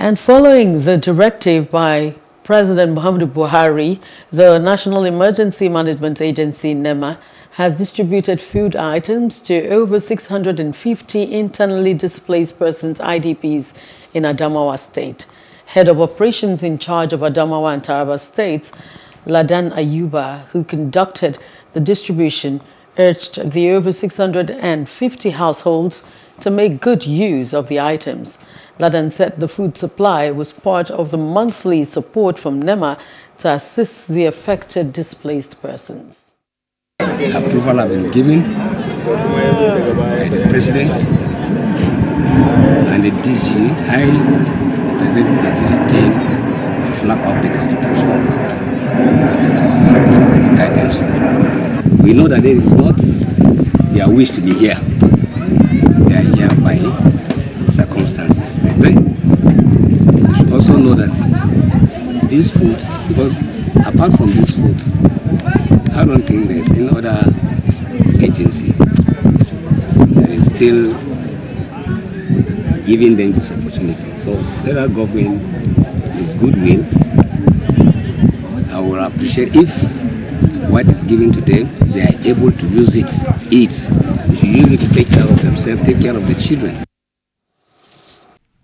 And following the directive by President Muhammadu Buhari, the National Emergency Management Agency, NEMA, has distributed food items to over 650 internally displaced persons, IDPs, in Adamawa State. Head of Operations in charge of Adamawa and Taraba States, Ladan Ayuba, who conducted the distribution, urged the over 650 households to make good use of the items. Ladan said the food supply was part of the monthly support from NEMA to assist the affected displaced persons. Approval has been given by the President and the DG, I represent the DG came to flag off the distribution of items. We know that it is not their wish to be here. They are here by circumstances. But then, you should also know that this food, because apart from this food, I don't think there's any other agency that is still giving them this opportunity. So federal government is goodwill. I would appreciate if what is given to them, they are able to use it, eat. They should use it to take care of themselves, take care of the children.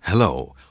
Hello,